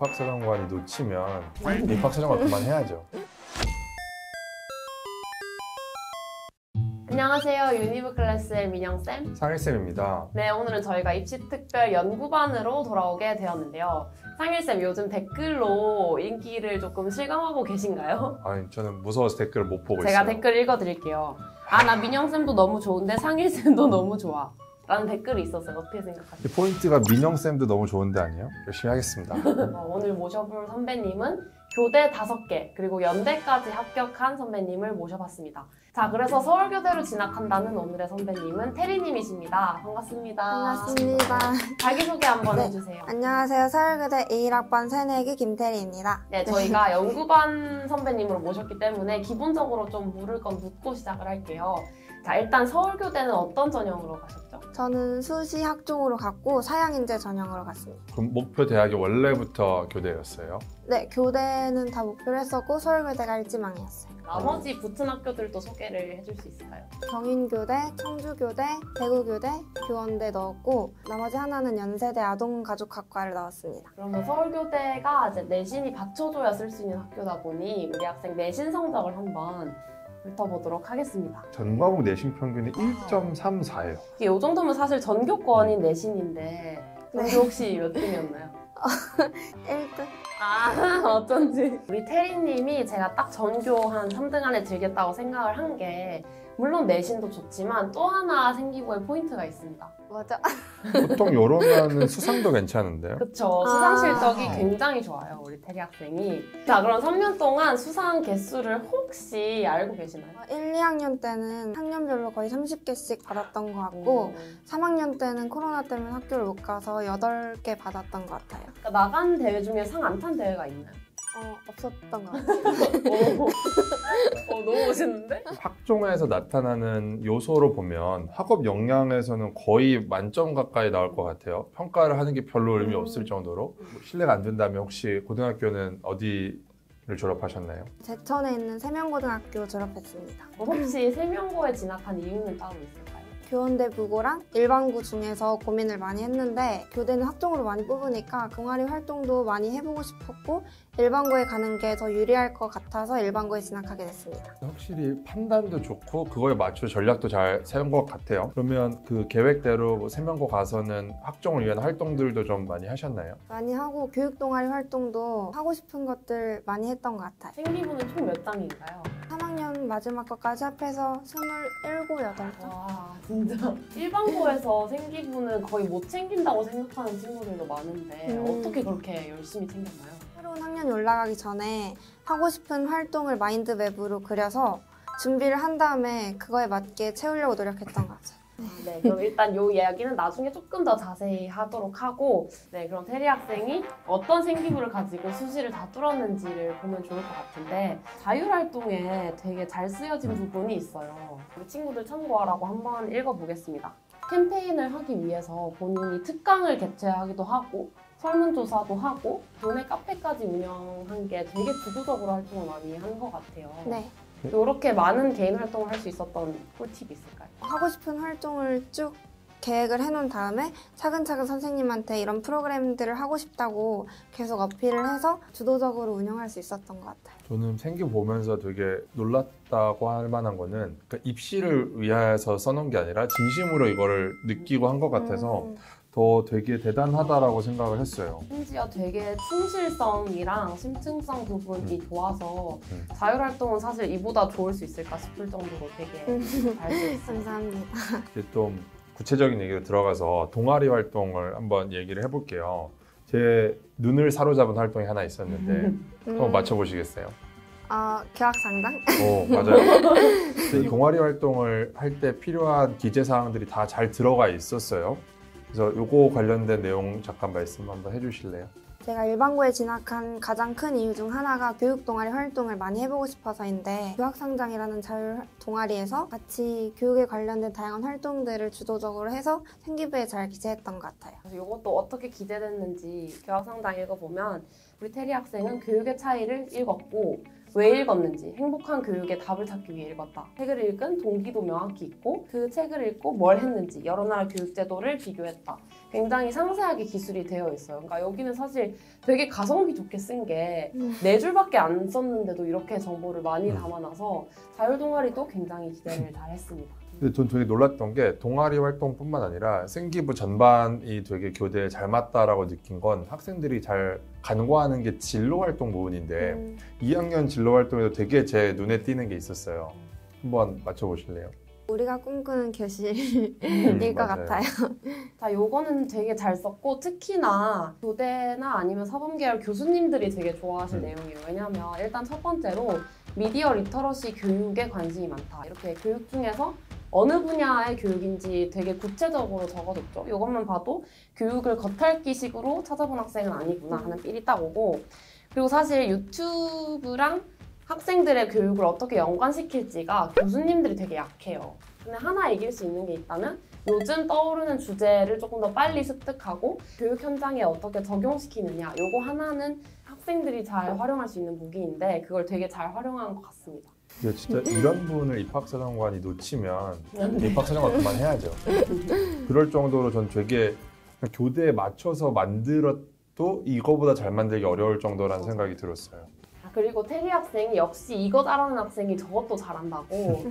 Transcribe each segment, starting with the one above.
입학사정관이 놓치면 입학사정관 그만해야죠. 안녕하세요. 유니브 클래스의 민영쌤. 상일쌤입니다. 네, 오늘은 저희가 입시특별 연구반으로 돌아오게 되었는데요. 상일쌤, 요즘 댓글로 인기를 조금 실감하고 계신가요? 아니 저는 무서워서 댓글을 못 보고 제가 있어요. 댓글 읽어드릴게요. 아, 나 민영쌤도 너무 좋은데 상일쌤도 너무 좋아. 라는 댓글이 있었어요. 어떻게 생각하세요? 이 포인트가 민영쌤도 너무 좋은데 아니에요? 열심히 하겠습니다. 어, 오늘 모셔볼 선배님은 교대 5개, 그리고 연대까지 합격한 선배님을 모셔봤습니다. 자, 그래서 서울교대로 진학한다는 오늘의 선배님은 태리님이십니다. 반갑습니다. 반갑습니다. 자기소개 한번 네. 해주세요. 안녕하세요. 서울교대 1학번 새내기 김태리입니다. 네, 저희가 연구반 선배님으로 모셨기 때문에 기본적으로 좀 물을 건 묻고 시작을 할게요. 자, 일단 서울교대는 어떤 전형으로 가셨죠? 저는 수시 학종으로 갔고 사양인재 전형으로 갔습니다. 그럼 목표 대학이 원래부터 교대였어요. 네, 교대는 다 목표로 했었고 서울교대가 일지망이었어요. 나머지 붙은 학교들도 소개를 해줄 수 있을까요? 경인교대, 청주교대, 대구교대, 교원대 넣었고 나머지 하나는 연세대 아동가족학과를 넣었습니다. 그러면 서울교대가 이제 내신이 받쳐줘야 쓸 수 있는 학교다 보니 우리 학생 내신 성적을 한번 훑어보도록 하겠습니다. 전 과목 내신 평균이 1.34예요. 이게 이 정도면 사실 전교권인 내신인데 전교 네. 혹시 몇 등이었나요? 1등? 아 어쩐지 우리 태리님이 제가 딱 전교 한 3등 안에 들겠다고 생각을 한 게 물론 내신도 좋지만 또 하나 생기고의 포인트가 있습니다. 맞아. 보통 이러면 수상도 괜찮은데요. 그쵸 아. 수상 실적이 굉장히 좋아요 우리 태리 학생이. 자 그럼 3년 동안 수상 개수를 혹시 알고 계시나요? 1, 2학년 때는 학년별로 거의 30개씩 받았던 것 같고 음. 3학년 때는 코로나 때문에 학교를 못 가서 8개 받았던 것 같아요. 그러니까 나간 대회 중에 상 안 탄 대회가 있나요? 어, 없었던 것 같아요. 오, 어, 너무 멋있는데? 학종에서 나타나는 요소로 보면 학업 역량에서는 거의 만점 가까이 나올 것 같아요. 평가를 하는 게 별로 의미 음. 없을 정도로 뭐 실례가 안 된다면 혹시 고등학교는 어디 를 졸업하셨나요? 제천에 있는 세명고등학교 졸업했습니다. 어, 혹시 세명고에 진학한 이유는 따로 있을까요? 교원대 부고랑 일반고 중에서 고민을 많이 했는데 교대는 학종으로 많이 뽑으니까 동아리 활동도 많이 해보고 싶었고 일반고에 가는 게 더 유리할 것 같아서 일반고에 진학하게 됐습니다. 확실히 판단도 좋고 그거에 맞춰 전략도 잘 세운 것 같아요. 그러면 그 계획대로 뭐 세명고 가서는 학종을 위한 활동들도 좀 많이 하셨나요? 많이 하고 교육 동아리 활동도 하고 싶은 것들 많이 했던 것 같아요. 생기부는 총 몇 단인가요? 3학년 마지막 것까지 합해서 27, 8장. 와 진짜 일반고에서 생기부는 거의 못 챙긴다고 생각하는 친구들도 많은데 음. 어떻게 그렇게 열심히 챙겼나요? 새로운 학년이 올라가기 전에 하고 싶은 활동을 마인드맵으로 그려서 준비를 한 다음에 그거에 맞게 채우려고 노력했던 것 같아요. 네, 그럼 일단 요 이야기는 나중에 조금 더 자세히 하도록 하고, 네, 그럼 테리 학생이 어떤 생기부를 가지고 수시를 다 뚫었는지를 보면 좋을 것 같은데, 자율활동에 되게 잘 쓰여진 부분이 있어요. 우리 친구들 참고하라고 한번 읽어보겠습니다. 캠페인을 하기 위해서 본인이 특강을 개최하기도 하고, 설문조사도 하고, 교내 카페까지 운영한 게 되게 주도적으로 활동을 많이 한 것 같아요. 네. 이렇게 많은 개인 활동을 할 수 있었던 꿀팁이 있을까요? 하고 싶은 활동을 쭉 계획을 해놓은 다음에 차근차근 선생님한테 이런 프로그램들을 하고 싶다고 계속 어필을 해서 주도적으로 운영할 수 있었던 것 같아요. 저는 생기 보면서 되게 놀랐다고 할 만한 거는 그러니까 입시를 위해서 써놓은 게 아니라 진심으로 이거를 느끼고 한 것 같아서 음, 더 되게 대단하다라고 생각을 했어요. 심지어 되게 충실성이랑 심층성 부분이 좋아서 음. 자율활동은 사실 이보다 좋을 수 있을까 싶을 정도로 되게 음. 잘돼 있어요. 감사합니다. 이제 좀 구체적인 얘기로 들어가서 동아리 활동을 한번 얘기를 해볼게요. 제 눈을 사로잡은 활동이 하나 있었는데 음, 한번 맞춰보시겠어요? 어, 교학상당? 오 맞아요. 이 동아리 활동을 할 때 필요한 기재 사항들이 다 잘 들어가 있었어요. 그래서 요거 관련된 내용 잠깐 말씀 한번 해주실래요? 제가 일반고에 진학한 가장 큰 이유 중 하나가 교육 동아리 활동을 많이 해보고 싶어서인데 교학상장이라는 자율 동아리에서 같이 교육에 관련된 다양한 활동들을 주도적으로 해서 생기부에 잘 기재했던 것 같아요. 그래서 이것도 어떻게 기재됐는지 교학상당 읽어보면 우리 테리 학생은 교육의 차이를 읽었고 왜 읽었는지, 행복한 교육의 답을 찾기 위해 읽었다. 책을 읽은 동기도 명확히 있고 그 책을 읽고 뭘 했는지 여러 나라 교육 제도를 비교했다. 굉장히 상세하게 기술이 되어 있어요. 그러니까 여기는 사실 되게 가성비 좋게 쓴게 음. 네 줄밖에 안 썼는데도 이렇게 정보를 많이 음. 담아놔서 자율 동아리도 굉장히 기대를 잘 했습니다. 근데 전 되게 놀랐던 게 동아리 활동뿐만 아니라 생기부 전반이 되게 교대에 잘 맞다라고 느낀 건 학생들이 잘 간과하는 게 진로 활동 부분인데 음, 2학년 진로 활동에도 되게 제 눈에 띄는 게 있었어요. 한번 맞춰보실래요? 우리가 꿈꾸는 교실일 음, 것 맞아요. 같아요. 자, 요거는 되게 잘 썼고 특히나 교대나 아니면 사범계열 교수님들이 되게 좋아하실 음. 내용이에요. 왜냐하면 일단 첫 번째로 미디어 리터러시 교육에 관심이 많다. 이렇게 교육 중에서 어느 분야의 교육인지 되게 구체적으로 적어뒀죠. 이것만 봐도 교육을 겉핥기식으로 찾아본 학생은 아니구나 하는 삘이 딱 오고 그리고 사실 유튜브랑 학생들의 교육을 어떻게 연관시킬지가 교수님들이 되게 약해요. 근데 하나 이길 수 있는 게 있다면 요즘 떠오르는 주제를 조금 더 빨리 습득하고 교육 현장에 어떻게 적용시키느냐 요거 하나는 학생들이 잘 활용할 수 있는 무기인데 그걸 되게 잘 활용한 것 같습니다. 근데 진짜 이런 분을 입학사정관이 놓치면 네. 입학사정관 그만해야죠. 그럴 정도로 전 되게 교대에 맞춰서 만들어도 이거보다 잘 만들기 어려울 정도라는 생각이 들었어요. 아, 그리고 테리 학생이 역시 이거 잘하는 학생이 저것도 잘한다고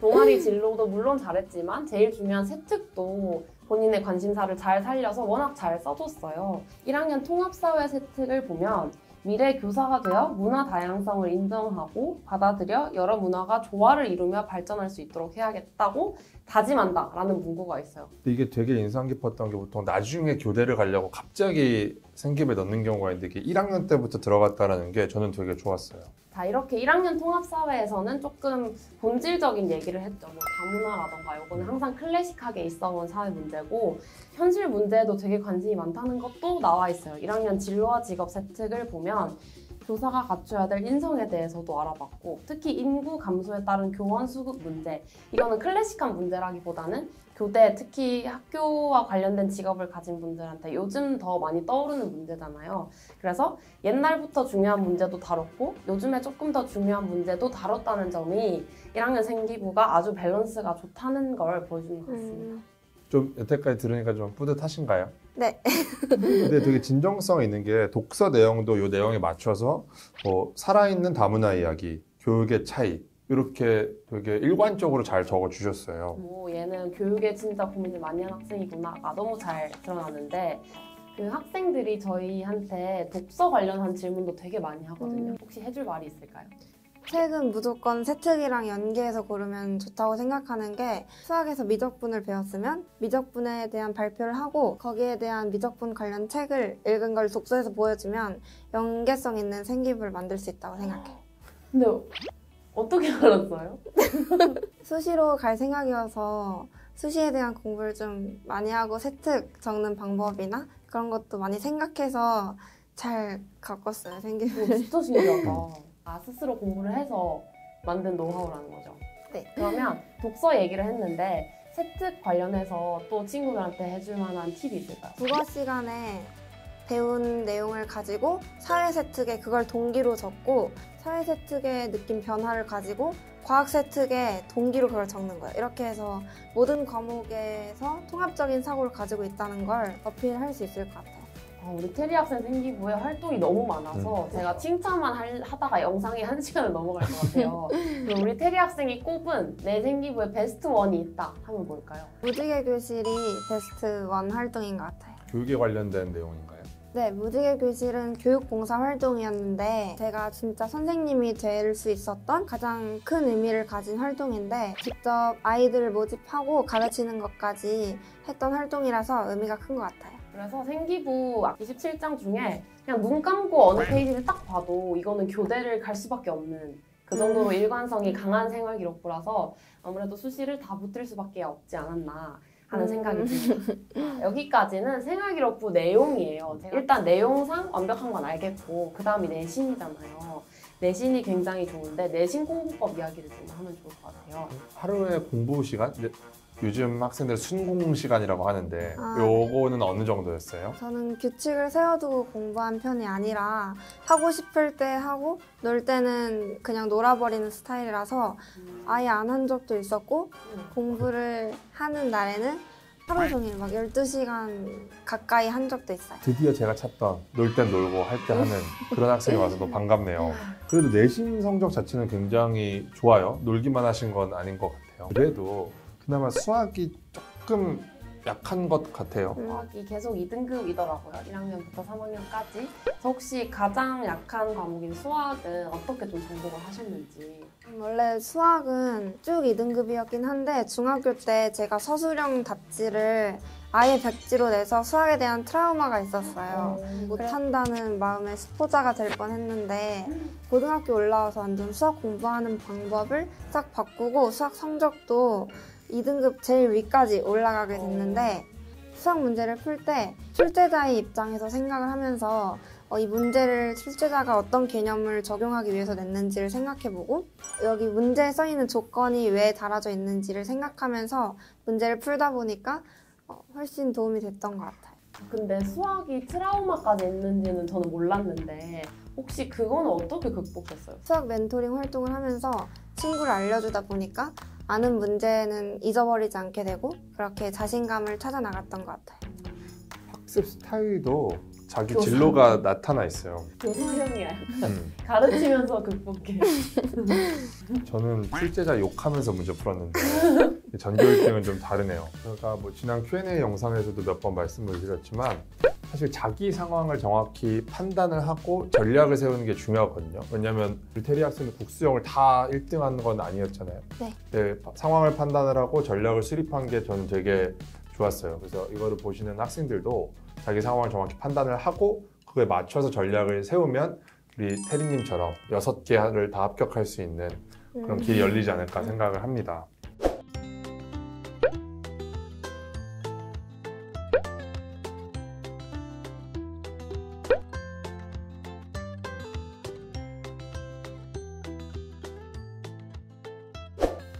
동아리 진로도 물론 잘했지만 제일 중요한 세특도 본인의 관심사를 잘 살려서 워낙 잘 써줬어요. 1학년 통합사회 세특을 보면 미래 교사가 되어 문화 다양성을 인정하고 받아들여 여러 문화가 조화를 이루며 발전할 수 있도록 해야겠다고 다짐한다라는 문구가 있어요. 이게 되게 인상 깊었던 게 보통 나중에 교대를 가려고 갑자기 생기부에 넣는 경우가 있는데 이게 1학년 때부터 들어갔다는 게 저는 되게 좋았어요. 자 이렇게 1학년 통합사회에서는 조금 본질적인 얘기를 했죠. 뭐 다문화라던가 요거는 항상 클래식하게 있어온 사회 문제고 현실 문제에도 되게 관심이 많다는 것도 나와 있어요. 1학년 진로와 직업 세특을 보면 교사가 갖춰야 될 인성에 대해서도 알아봤고 특히 인구 감소에 따른 교원 수급 문제 이거는 클래식한 문제라기보다는 교대 특히 학교와 관련된 직업을 가진 분들한테 요즘 더 많이 떠오르는 문제잖아요. 그래서 옛날부터 중요한 문제도 다뤘고 요즘에 조금 더 중요한 문제도 다뤘다는 점이 1학년 생기부가 아주 밸런스가 좋다는 걸 보여주는 것 같습니다. 음, 좀 여태까지 들으니까 좀 뿌듯하신가요? 네. 근데 되게 진정성 있는 게 독서 내용도 이 내용에 맞춰서 뭐 살아있는 다문화 이야기, 교육의 차이 이렇게 되게 일관적으로 잘 적어 주셨어요. 뭐 얘는 교육에 진짜 고민을 많이 한 학생이구나가 너무 잘 드러나는데 그 학생들이 저희한테 독서 관련한 질문도 되게 많이 하거든요. 음. 혹시 해줄 말이 있을까요? 책은 무조건 세특이랑 연계해서 고르면 좋다고 생각하는 게 수학에서 미적분을 배웠으면 미적분에 대한 발표를 하고 거기에 대한 미적분 관련 책을 읽은 걸 독서에서 보여주면 연계성 있는 생기부를 만들 수 있다고 생각해요. 근데 어떻게 알았어요? 수시로 갈 생각이어서 수시에 대한 공부를 좀 많이 하고 세특 적는 방법이나 그런 것도 많이 생각해서 잘 오, 생기부를. 진짜 신기하다. 아, 스스로 공부를 해서 만든 노하우라는 거죠. 네. 그러면 독서 얘기를 했는데 세특 관련해서 또 친구들한테 해줄 만한 팁이 있을까요? 국어 시간에 배운 내용을 가지고 사회 세특에 그걸 동기로 적고 사회 세특에 느낀 변화를 가지고 과학 세특에 동기로 그걸 적는 거예요. 이렇게 해서 모든 과목에서 통합적인 사고를 가지고 있다는 걸 어필할 수 있을 것 같아요. 아, 우리 테리 학생 생기부에 활동이 너무 많아서 음. 제가 칭찬만 할- 하다가 영상이 한 시간을 넘어갈 것 같아요. 그럼 우리 테리 학생이 꼽은 내 생기부에 베스트 원이 있다 하면 뭘까요? 무지개 교실이 베스트 원 활동인 것 같아요. 교육에 관련된 내용인가요? 네, 무지개 교실은 교육봉사 활동이었는데 제가 진짜 선생님이 될 수 있었던 가장 큰 의미를 가진 활동인데 직접 아이들을 모집하고 가르치는 것까지 했던 활동이라서 의미가 큰 것 같아요. 그래서 생기부 27장 중에 그냥 눈 감고 어느 페이지를 딱 봐도 이거는 교대를 갈 수밖에 없는 그 정도로 일관성이 강한 생활 기록부라서 아무래도 수시를 다 붙을 수밖에 없지 않았나 하는 음. 생각이 듭니다. 여기까지는 생활 기록부 내용이에요. 제가 일단 내용상 완벽한 건 알겠고 그 다음이 내신이잖아요. 내신이 굉장히 좋은데 내신 공부법 이야기를 좀 하면 좋을 것 같아요. 하루에 공부 시간? 요즘 학생들 순공 시간이라고 하는데 아. 요거는 어느 정도였어요? 저는 규칙을 세워두고 공부한 편이 아니라 하고 싶을 때 하고 놀 때는 그냥 놀아버리는 스타일이라서 아예 안 한 적도 있었고 공부를 하는 날에는 하루 종일 막 12시간 가까이 한 적도 있어요. 드디어 제가 찾던 놀 땐 놀고 할 때 하는 그런 학생이 와서 너무 반갑네요. 그래도 내신 성적 자체는 굉장히 좋아요. 놀기만 하신 건 아닌 것 같아요. 그래도 그나마 수학이 조금 약한 것 같아요. 음, 수학이 계속 2등급이더라고요. 1학년부터 3학년까지. 그래서 혹시 가장 약한 과목인 수학은 어떻게 좀 정복을 하셨는지. 원래 수학은 쭉 2등급이었긴 한데 중학교 때 제가 서술형 답지를 아예 백지로 내서 수학에 대한 트라우마가 있었어요. 못한다는 마음에 스포자가 될 뻔했는데 고등학교 올라와서 완전 수학 공부하는 방법을 싹 바꾸고 수학 성적도 2등급 제일 위까지 올라가게 됐는데 수학 문제를 풀 때 출제자의 입장에서 생각을 하면서 어, 이 문제를 출제자가 어떤 개념을 적용하기 위해서 냈는지를 생각해보고 여기 문제에 써 있는 조건이 왜 달아져 있는지를 생각하면서 문제를 풀다 보니까 어, 훨씬 도움이 됐던 것 같아요. 근데 수학이 트라우마까지 있는지는 저는 몰랐는데 혹시 그거는 어떻게 극복했어요? 수학 멘토링 활동을 하면서 친구를 알려주다 보니까 아는 문제는 잊어버리지 않게 되고 그렇게 자신감을 찾아 나갔던 것 같아요. 학습 스타일도 자기. 진로가 나타나 있어요. 교사형이야. 음. 가르치면서 극복해. 저는 출제자 욕하면서 문제 풀었는데 전교 1등은 좀 다르네요. 제가 뭐 지난 Q&A 영상에서도 몇 번 말씀을 드렸지만 사실 자기 상황을 정확히 판단을 하고 전략을 세우는 게 중요하거든요. 왜냐하면 우리 테리 학생도 국수형을 다 1등하는 건 아니었잖아요. 네. 네, 파- 상황을 판단을 하고 전략을 수립한 게 저는 되게 좋았어요. 그래서 이거를 보시는 학생들도 자기 상황을 정확히 판단을 하고 그거에 맞춰서 전략을 세우면 우리 테리님처럼 여섯 개를 다 합격할 수 있는 그런 길이 열리지 않을까 생각을 합니다.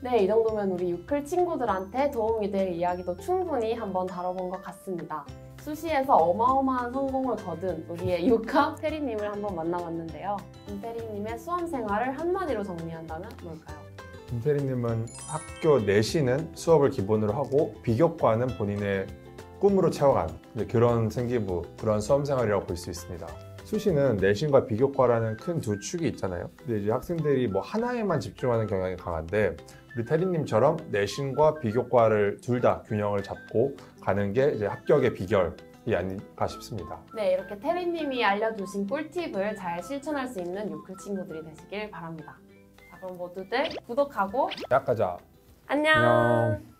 네, 이 정도면 우리 유클 친구들한테 도움이 될 이야기도 충분히 한번 다뤄본 것 같습니다. 수시에서 어마어마한 성공을 거둔 우리의 유카 테리님을 한번 만나봤는데요. 테리님의 수험 생활을 한마디로 정리한다면 뭘까요? 김태리님은 학교 내신은 수업을 기본으로 하고 비교과는 본인의 꿈으로 채워간 그런 생기부, 그런 수험 생활이라고 볼 수 있습니다. 수시는 내신과 비교과라는 큰 두 축이 있잖아요. 근데 이제 학생들이 뭐 하나에만 집중하는 경향이 강한데 우리 태리님처럼 내신과 비교과를 둘 다 균형을 잡고 가는 게 이제 합격의 비결 이 아닐까 싶습니다. 네, 이렇게 테리님이 알려주신 꿀팁을 잘 실천할 수 있는 유클 친구들이 되시길 바랍니다. 자, 그럼 모두들 구독하고 대학 가자. 안녕. 안녕.